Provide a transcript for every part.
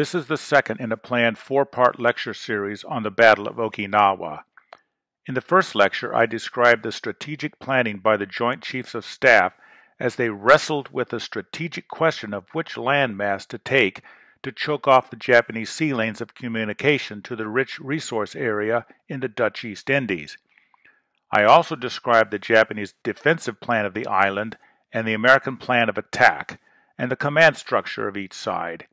This is the second in a planned four-part lecture series on the Battle of Okinawa. In the first lecture, I described the strategic planning by the Joint Chiefs of Staff as they wrestled with the strategic question of which landmass to take to choke off the Japanese sea lanes of communication to the rich resource area in the Dutch East Indies. I also described the Japanese defensive plan of the island and the American plan of attack, and the command structure of each side.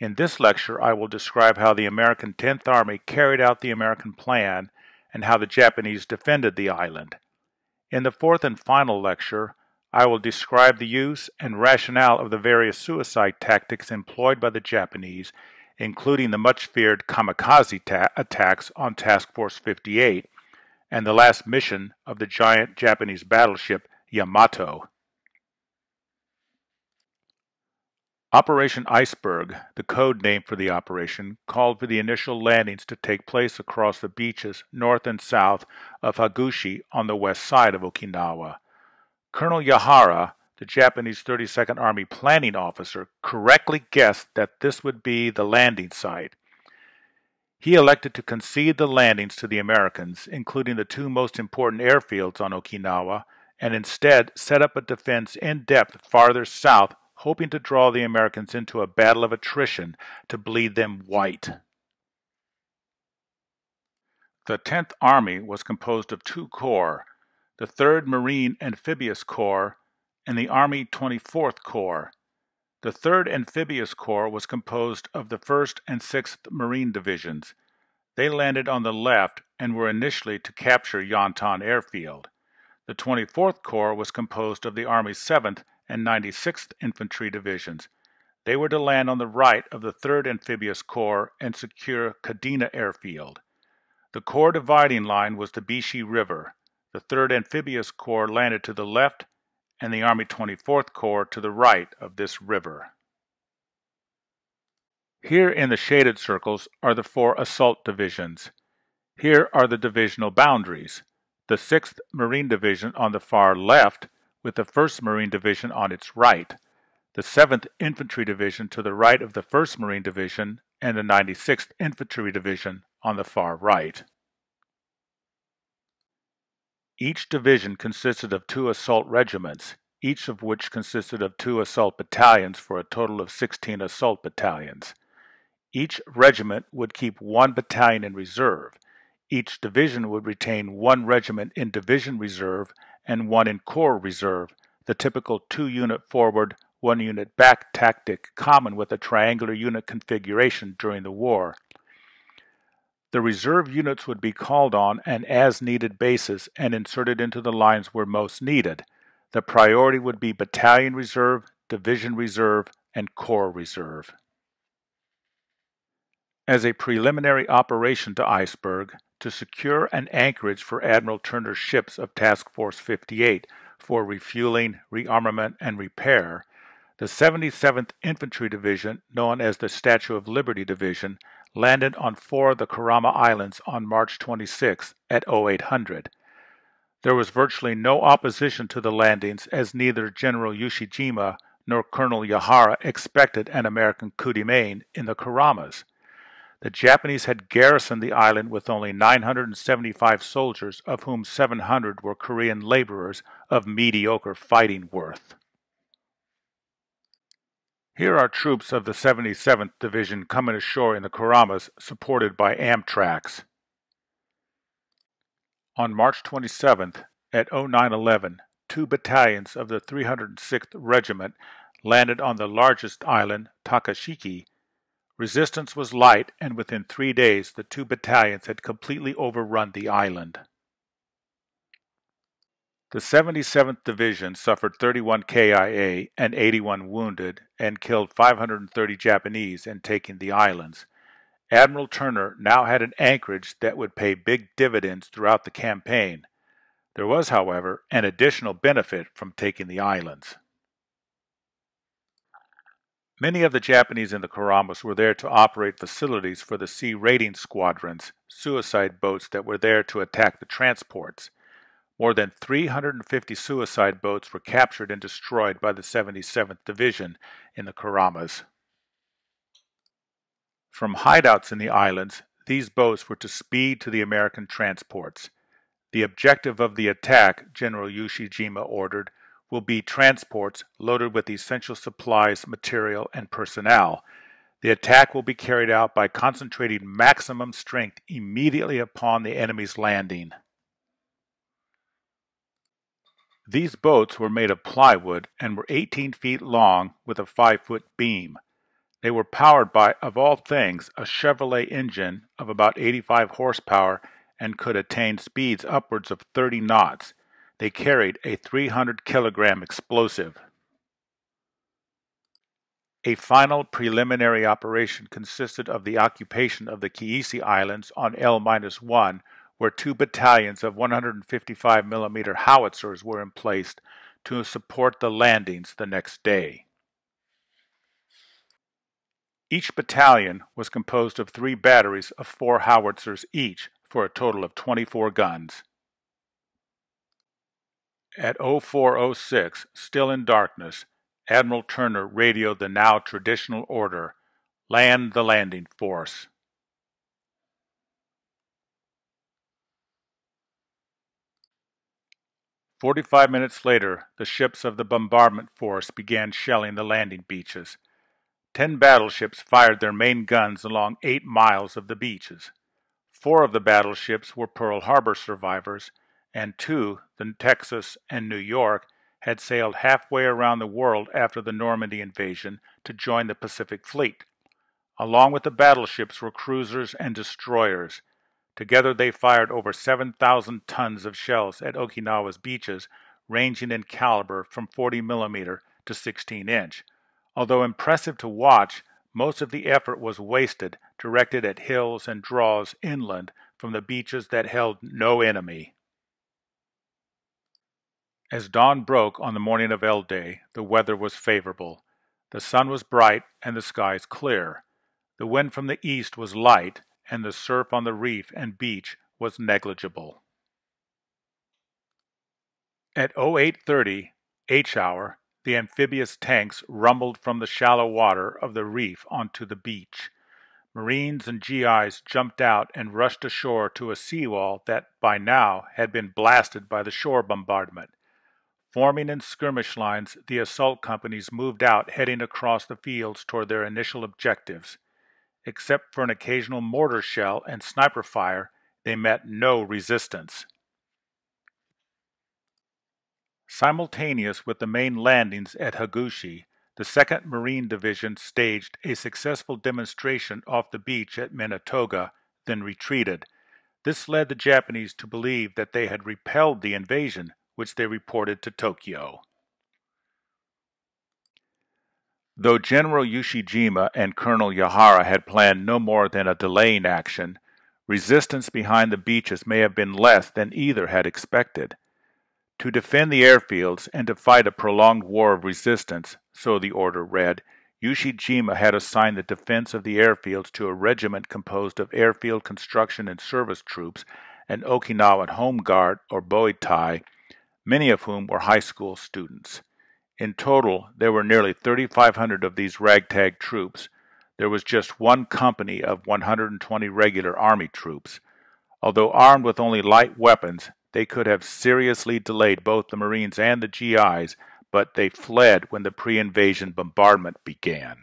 In this lecture, I will describe how the American Tenth Army carried out the American plan and how the Japanese defended the island. In the fourth and final lecture, I will describe the use and rationale of the various suicide tactics employed by the Japanese, including the much feared kamikaze ta- attacks on Task Force 58 and the last mission of the giant Japanese battleship Yamato. Operation Iceberg, the code name for the operation, called for the initial landings to take place across the beaches north and south of Hagushi on the west side of Okinawa. Colonel Yahara, the Japanese 32nd Army planning officer, correctly guessed that this would be the landing site. He elected to concede the landings to the Americans, including the two most important airfields on Okinawa, and instead set up a defense in depth farther south, hoping to draw the Americans into a battle of attrition to bleed them white. The 10th Army was composed of two corps the 3rd Marine Amphibious Corps, and the Army 24th Corps. The 3rd Amphibious Corps was composed of the 1st and 6th Marine Divisions. They landed on the left and were initially to capture Yontan Airfield. The 24th Corps was composed of the Army 7th and 96th Infantry Divisions. They were to land on the right of the 3rd Amphibious Corps and secure Kadena Airfield. The corps dividing line was the Bishi River. The 3rd Amphibious Corps landed to the left and the Army 24th Corps to the right of this river. Here in the shaded circles are the four assault divisions. Here are the divisional boundaries. The 6th Marine Division on the far left, with the 1st Marine Division on its right, the 7th Infantry Division to the right of the 1st Marine Division, and the 96th Infantry Division on the far right. Each division consisted of two assault regiments, each of which consisted of two assault battalions for a total of 16 assault battalions. Each regiment would keep one battalion in reserve. Each division would retain one regiment in division reserve and one in corps reserve, the typical two unit forward, one unit back tactic common with a triangular unit configuration during the war. The reserve units would be called on an as-needed basis and inserted into the lines where most needed. The priority would be battalion reserve, division reserve, and corps reserve. As a preliminary operation to Iceberg, to secure an anchorage for Admiral Turner's ships of Task Force 58 for refueling, rearmament, and repair, the 77th Infantry Division, known as the Statue of Liberty Division, landed on four of the Kerama Islands on March 26 at 0800. There was virtually no opposition to the landings as neither General Ushijima nor Colonel Yahara expected an American coup de main in the Keramas. The Japanese had garrisoned the island with only 975 soldiers, of whom 700 were Korean laborers of mediocre fighting worth. Here are troops of the 77th Division coming ashore in the Keramas, supported by Amtraks. On March 27th, at 0911, two battalions of the 306th Regiment landed on the largest island, Tokashiki. Resistance was light, and within three days the two battalions had completely overrun the island. The 77th Division suffered 31 KIA and 81 wounded and killed 530 Japanese in taking the islands. Admiral Turner now had an anchorage that would pay big dividends throughout the campaign. There was, however, an additional benefit from taking the islands. Many of the Japanese in the Keramas were there to operate facilities for the sea raiding squadrons, suicide boats that were there to attack the transports. More than 350 suicide boats were captured and destroyed by the 77th Division in the Keramas. From hideouts in the islands, these boats were to speed to the American transports. The objective of the attack, General Ushijima ordered, will be transports loaded with essential supplies, material, and personnel. The attack will be carried out by concentrating maximum strength immediately upon the enemy's landing. These boats were made of plywood and were 18 feet long with a 5 foot beam. They were powered by, of all things, a Chevrolet engine of about 85 horsepower and could attain speeds upwards of 30 knots. They carried a 300 kilogram explosive. A final preliminary operation consisted of the occupation of the Kii Islands on L-1, where two battalions of 155 mm howitzers were emplaced to support the landings the next day. Each battalion was composed of three batteries of four howitzers each for a total of 24 guns. At 0406, still in darkness, Admiral Turner radioed the now traditional order, Land the landing force. Forty-five minutes later, the ships of the bombardment force began shelling the landing beaches. Ten battleships fired their main guns along eight miles of the beaches. Four of the battleships were Pearl Harbor survivors, and two, the Texas and New York, had sailed halfway around the world after the Normandy invasion to join the Pacific Fleet. Along with the battleships were cruisers and destroyers. Together they fired over 7,000 tons of shells at Okinawa's beaches, ranging in caliber from 40 mm to 16 inch. Although impressive to watch, most of the effort was wasted, directed at hills and draws inland from the beaches that held no enemy. As dawn broke on the morning of L Day, the weather was favorable. The sun was bright and the skies clear. The wind from the east was light, and the surf on the reef and beach was negligible. At 0830 H hour, the amphibious tanks rumbled from the shallow water of the reef onto the beach. Marines and GIs jumped out and rushed ashore to a seawall that by now had been blasted by the shore bombardment. Forming in skirmish lines, the assault companies moved out heading across the fields toward their initial objectives. Except for an occasional mortar shell and sniper fire, they met no resistance. Simultaneous with the main landings at Hagushi, the 2nd Marine Division staged a successful demonstration off the beach at Minatoga, then retreated. This led the Japanese to believe that they had repelled the invasion, which they reported to Tokyo. Though General Ushijima and Colonel Yahara had planned no more than a delaying action, resistance behind the beaches may have been less than either had expected. To defend the airfields and to fight a prolonged war of resistance, so the order read, Ushijima had assigned the defense of the airfields to a regiment composed of airfield construction and service troops and Okinawan Home Guard or Boeitai, many of whom were high school students. In total, there were nearly 3,500 of these ragtag troops. There was just one company of 120 regular Army troops. Although armed with only light weapons, they could have seriously delayed both the Marines and the GIs, but they fled when the pre-invasion bombardment began.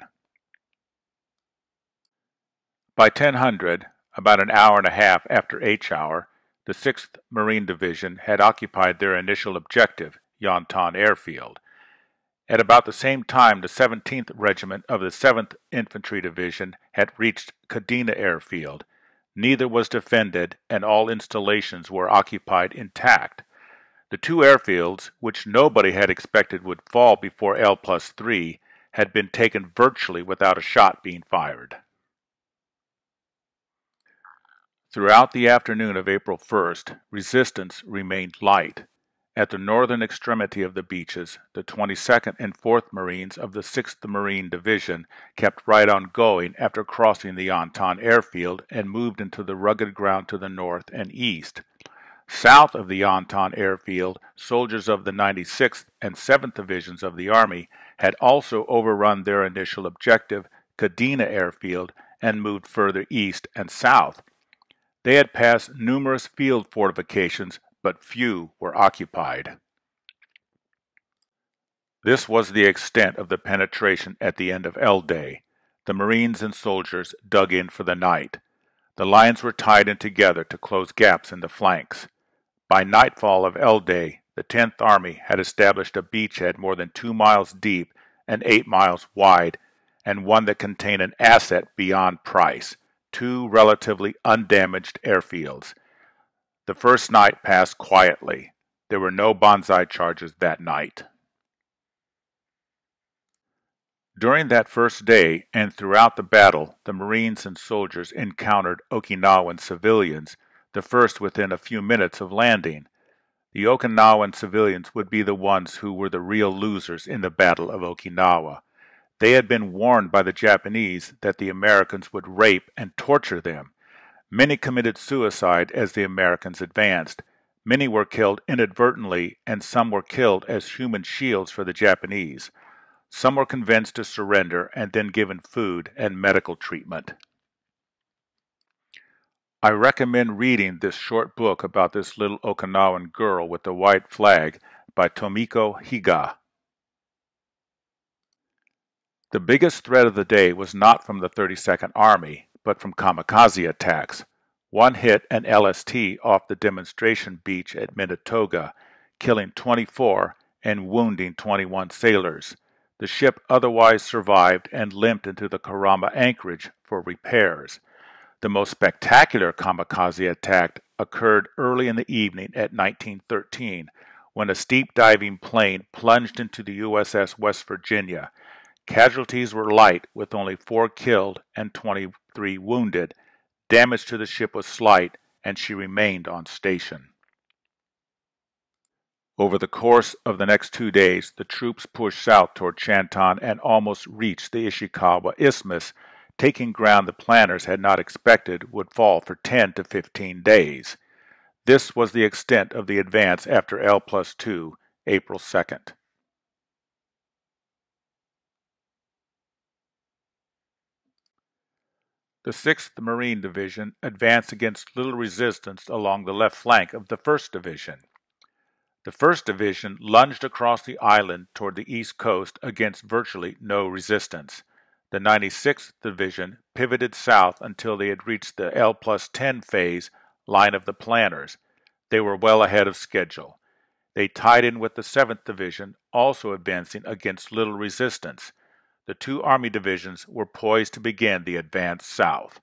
By 1000, about an hour and a half after H hour, the 6th Marine Division had occupied their initial objective, Yontan Airfield. At about the same time, the 17th Regiment of the 7th Infantry Division had reached Kadena Airfield, Neither was defended, and all installations were occupied intact. The two airfields, which nobody had expected would fall before L plus 3, had been taken virtually without a shot being fired. Throughout the afternoon of April 1st, resistance remained light. At the northern extremity of the beaches, the 22nd and 4th Marines of the 6th Marine Division kept right on going after crossing the Yontan airfield and moved into the rugged ground to the north and east. South of the Yontan airfield, soldiers of the 96th and 7th Divisions of the Army had also overrun their initial objective, Kadena airfield, and moved further east and south. They had passed numerous field fortifications, but few were occupied. This was the extent of the penetration at the end of L Day. The Marines and soldiers dug in for the night. The lines were tied in together to close gaps in the flanks. By nightfall of L Day, the Tenth Army had established a beachhead more than two miles deep and eight miles wide, and one that contained an asset beyond price two relatively undamaged airfields. The first night passed quietly. There were no banzai charges that night. During that first day and throughout the battle, the Marines and soldiers encountered Okinawan civilians, the first within a few minutes of landing. The Okinawan civilians would be the ones who were the real losers in the Battle of Okinawa. They had been warned by the Japanese that the Americans would rape and torture them. Many committed suicide as the Americans advanced. Many were killed inadvertently, and some were killed as human shields for the Japanese. Some were convinced to surrender and then given food and medical treatment. I recommend reading this short book about this little Okinawan girl with the white flag by Tomiko Higa. The biggest threat of the day was not from the 32nd Army, but from kamikaze attacks. One hit an LST off the demonstration beach at Minatoga, killing 24 and wounding 21 sailors. The ship otherwise survived and limped into the Kerama anchorage for repairs. The most spectacular kamikaze attack occurred early in the evening at 1913 when a steep diving plane plunged into the USS West Virginia. Casualties were light, with only four killed and 23 wounded. Damage to the ship was slight, and she remained on station. Over the course of the next two days, the troops pushed south toward Shantung and almost reached the Ishikawa Isthmus, taking ground the planners had not expected would fall for 10 to 15 days. This was the extent of the advance after L plus 2, April 2nd. The 6th Marine Division advanced against little resistance along the left flank of the 1st Division. The 1st Division lunged across the island toward the east coast against virtually no resistance. The 96th Division pivoted south until they had reached the L plus 10 phase line of the planners. They were well ahead of schedule. They tied in with the 7th Division, also advancing against little resistance the two Army divisions were poised to begin the advance south.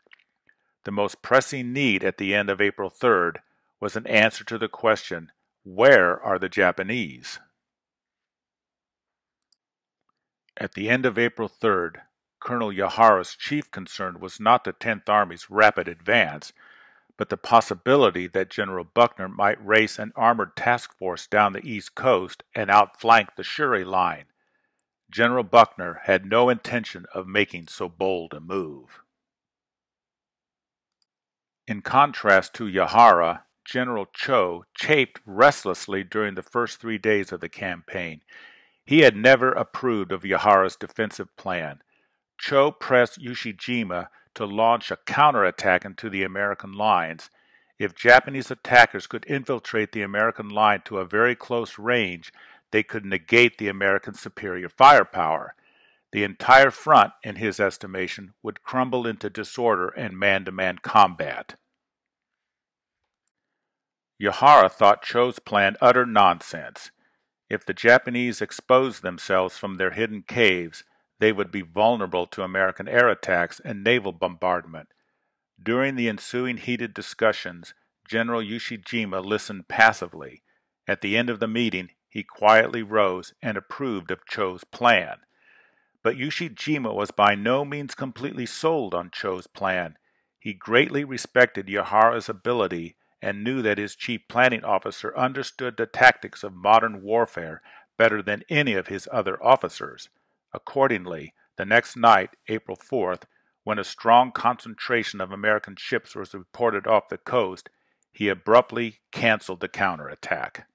The most pressing need at the end of April 3rd was an answer to the question where are the Japanese? At the end of April 3rd, Colonel Yahara's chief concern was not the Tenth Army's rapid advance, but the possibility that General Buckner might race an armored task force down the east coast and outflank the Shuri line. General Buckner had no intention of making so bold a move. In contrast to Yahara, General Cho chafed restlessly during the first three days of the campaign. He had never approved of Yahara's defensive plan. Cho pressed Ushijima to launch a counterattack into the American lines. If Japanese attackers could infiltrate the American line to a very close range, they could negate the American superior firepower. The entire front, in his estimation, would crumble into disorder and man to man combat. Yahara thought Cho's plan utter nonsense. If the Japanese exposed themselves from their hidden caves, they would be vulnerable to American air attacks and naval bombardment. During the ensuing heated discussions, General Ushijima listened passively. At the end of the meeting, he quietly rose and approved of Cho's plan. But Ushijima was by no means completely sold on Cho's plan. He greatly respected Yahara's ability and knew that his chief planning officer understood the tactics of modern warfare better than any of his other officers. Accordingly, the next night, April 4th, when a strong concentration of American ships was reported off the coast, he abruptly canceled the counterattack.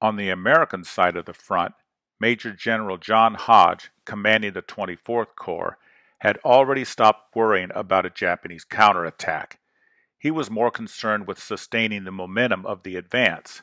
On the American side of the front, Major General John Hodge, commanding the 24th Corps, had already stopped worrying about a Japanese counterattack. He was more concerned with sustaining the momentum of the advance.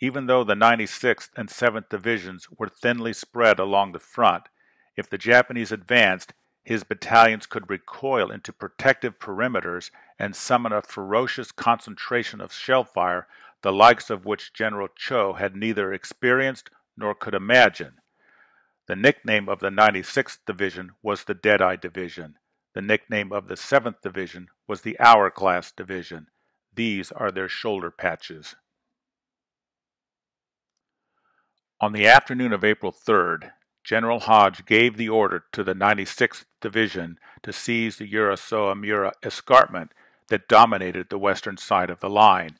Even though the 96th and 7th Divisions were thinly spread along the front, if the Japanese advanced, his battalions could recoil into protective perimeters and summon a ferocious concentration of shell fire the likes of which General Cho had neither experienced nor could imagine. The nickname of the 96th Division was the Deadeye Division. The nickname of the 7th Division was the Hourglass Division. These are their shoulder patches. On the afternoon of April 3rd, General Hodge gave the order to the 96th Division to seize the Urasoe-Mura escarpment that dominated the western side of the line.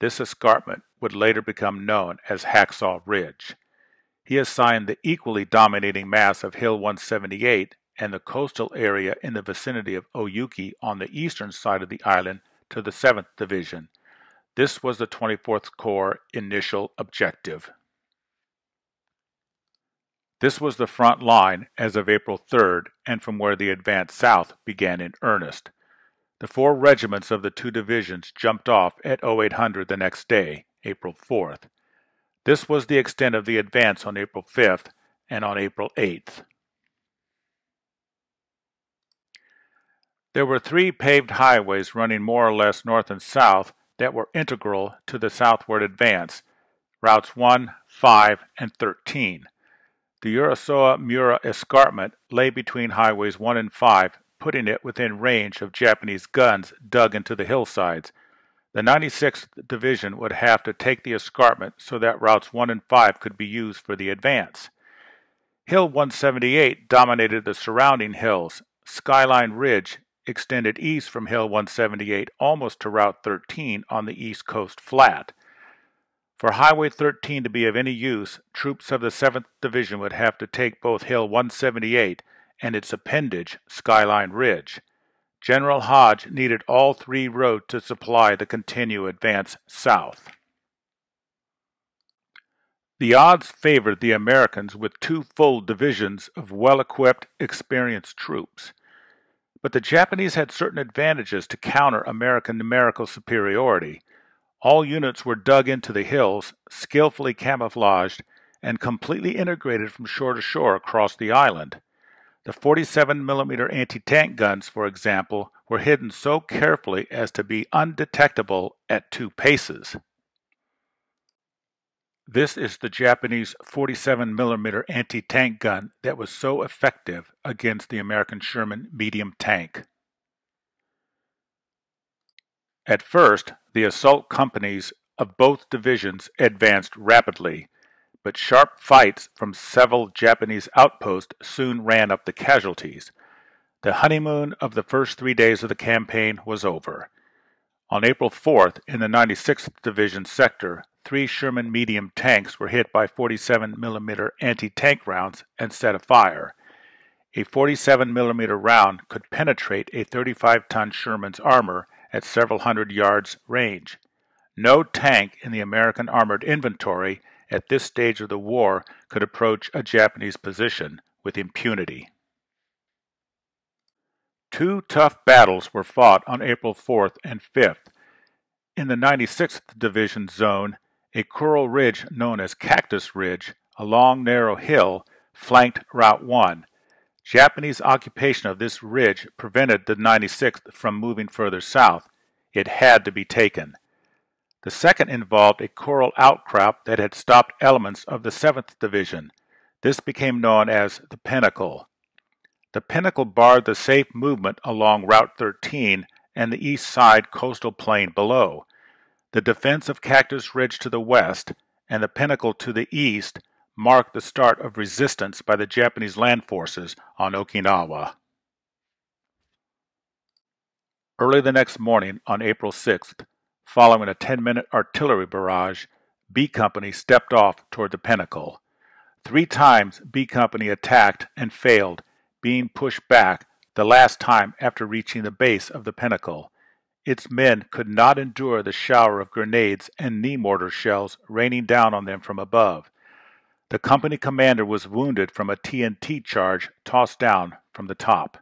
This escarpment would later become known as Hacksaw Ridge. He assigned the equally dominating mass of Hill 178 and the coastal area in the vicinity of Oyuki on the eastern side of the island to the 7th Division. This was the 24th Corps' initial objective. This was the front line as of April 3rd and from where the advance south began in earnest. The four regiments of the two divisions jumped off at 0800 the next day, April 4th. This was the extent of the advance on April 5th and on April 8th. There were three paved highways running more or less north and south that were integral to the southward advance, routes 1, 5, and 13. The Urasoe-Mura escarpment lay between highways 1 and 5 putting it within range of Japanese guns dug into the hillsides. The 96th Division would have to take the escarpment so that routes 1 and 5 could be used for the advance. Hill 178 dominated the surrounding hills. Skyline Ridge extended east from Hill 178 almost to Route 13 on the East Coast Flat. For Highway 13 to be of any use, troops of the 7th Division would have to take both Hill 178 and its appendage, Skyline Ridge. General Hodge needed all three roads to supply the continued advance south. The odds favored the Americans with two full divisions of well equipped, experienced troops. But the Japanese had certain advantages to counter American numerical superiority. All units were dug into the hills, skillfully camouflaged, and completely integrated from shore to shore across the island. The 47 mm anti-tank guns, for example, were hidden so carefully as to be undetectable at two paces. This is the Japanese 47 mm anti-tank gun that was so effective against the American Sherman medium tank. At first, the assault companies of both divisions advanced rapidly, but sharp fights from several Japanese outposts soon ran up the casualties. The honeymoon of the first three days of the campaign was over. On April 4th, in the 96th Division sector, three Sherman medium tanks were hit by 47 mm anti-tank rounds and set afire. A 47 mm round could penetrate a 35-ton Sherman's armor at several hundred yards range. No tank in the American armored inventory at this stage of the war could approach a Japanese position with impunity. Two tough battles were fought on April 4th and 5th. In the 96th Division zone, a coral ridge known as Cactus Ridge, a long narrow hill, flanked Route 1. Japanese occupation of this ridge prevented the 96th from moving further south. It had to be taken. The second involved a coral outcrop that had stopped elements of the 7th Division. This became known as the Pinnacle. The Pinnacle barred the safe movement along Route 13 and the east side coastal plain below. The defense of Cactus Ridge to the west and the Pinnacle to the east marked the start of resistance by the Japanese land forces on Okinawa. Early the next morning, on April 6th, Following a 10 minute artillery barrage, B Company stepped off toward the Pinnacle. Three times B Company attacked and failed, being pushed back the last time after reaching the base of the Pinnacle. Its men could not endure the shower of grenades and knee mortar shells raining down on them from above. The company commander was wounded from a TNT charge tossed down from the top.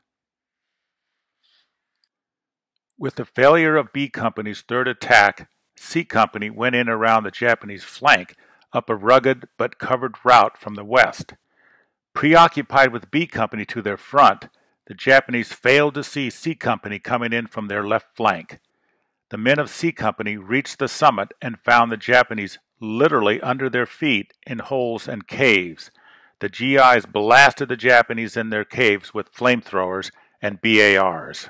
With the failure of B Company's third attack, C Company went in around the Japanese flank up a rugged but covered route from the west. Preoccupied with B Company to their front, the Japanese failed to see C Company coming in from their left flank. The men of C Company reached the summit and found the Japanese literally under their feet in holes and caves. The GIs blasted the Japanese in their caves with flamethrowers and BARs.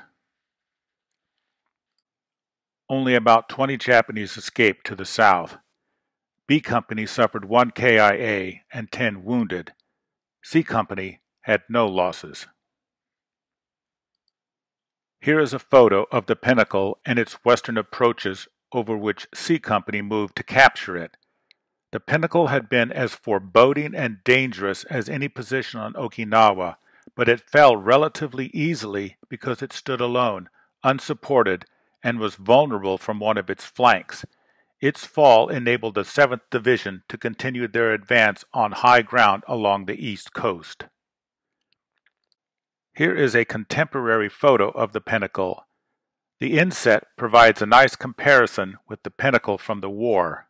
Only about 20 Japanese escaped to the south. B Company suffered one KIA and 10 wounded. C Company had no losses. Here is a photo of the Pinnacle and its western approaches over which C Company moved to capture it. The Pinnacle had been as foreboding and dangerous as any position on Okinawa, but it fell relatively easily because it stood alone, unsupported, and was vulnerable from one of its flanks. Its fall enabled the 7th Division to continue their advance on high ground along the east coast. Here is a contemporary photo of the Pinnacle. The inset provides a nice comparison with the Pinnacle from the war.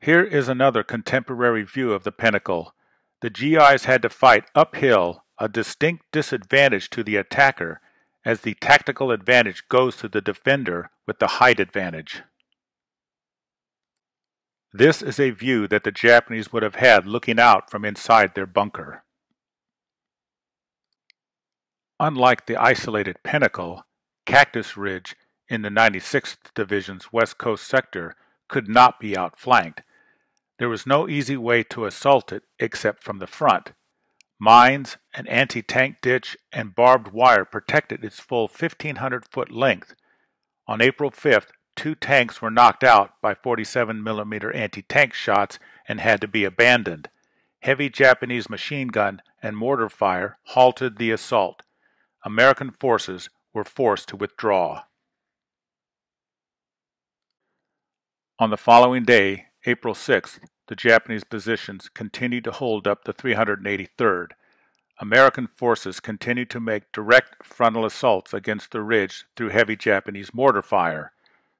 Here is another contemporary view of the Pinnacle. The GIs had to fight uphill, a distinct disadvantage to the attacker, as the tactical advantage goes to the defender with the height advantage. This is a view that the Japanese would have had looking out from inside their bunker. Unlike the isolated Pinnacle, Cactus Ridge in the 96th Division's West Coast sector could not be outflanked. There was no easy way to assault it except from the front. Mines, an anti-tank ditch, and barbed wire protected its full 1,500-foot length. On April 5th, two tanks were knocked out by 47 mm anti-tank shots and had to be abandoned. Heavy Japanese machine gun and mortar fire halted the assault. American forces were forced to withdraw. On the following day, April 6th, the Japanese positions continued to hold up the 383rd. American forces continued to make direct frontal assaults against the ridge through heavy Japanese mortar fire.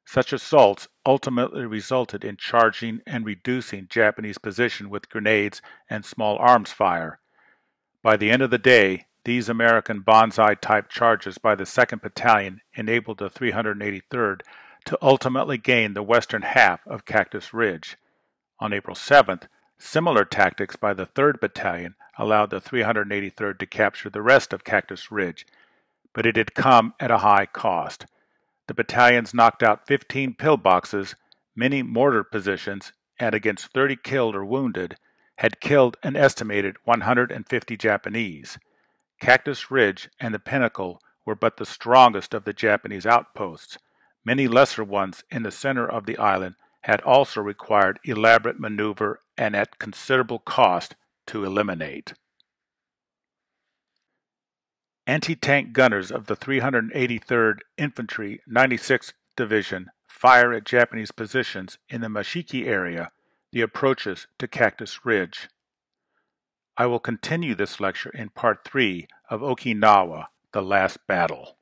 Such assaults ultimately resulted in charging and reducing Japanese position with grenades and small arms fire. By the end of the day, these American banzai type charges by the 2nd Battalion enabled the 383rd to ultimately gain the western half of Cactus Ridge. On April 7th, similar tactics by the 3rd Battalion allowed the 383rd to capture the rest of Cactus Ridge, but it had come at a high cost. The battalions knocked out 15 pillboxes, many mortar positions, and against 30 killed or wounded, had killed an estimated 150 Japanese. Cactus Ridge and the Pinnacle were but the strongest of the Japanese outposts. Many lesser ones in the center of the island had also required elaborate maneuver and at considerable cost to eliminate. Anti-tank gunners of the 383rd Infantry 96th Division fire at Japanese positions in the Mashiki area, the approaches to Cactus Ridge. I will continue this lecture in part 3 of Okinawa, the last battle.